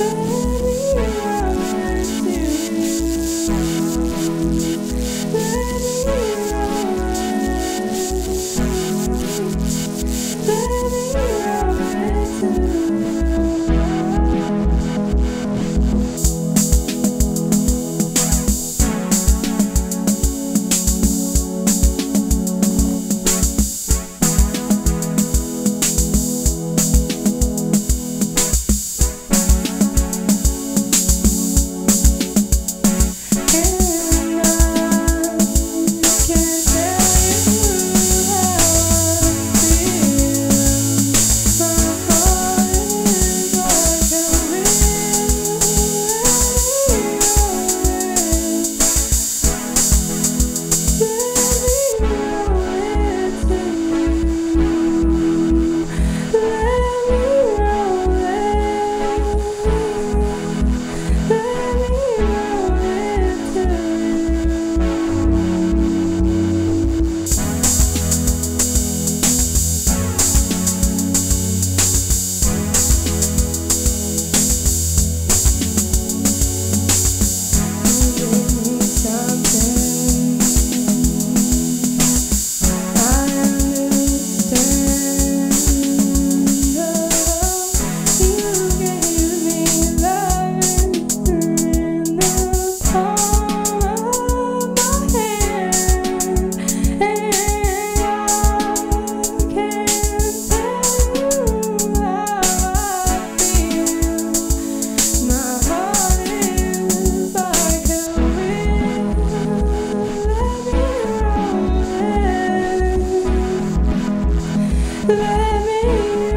Ooh. you.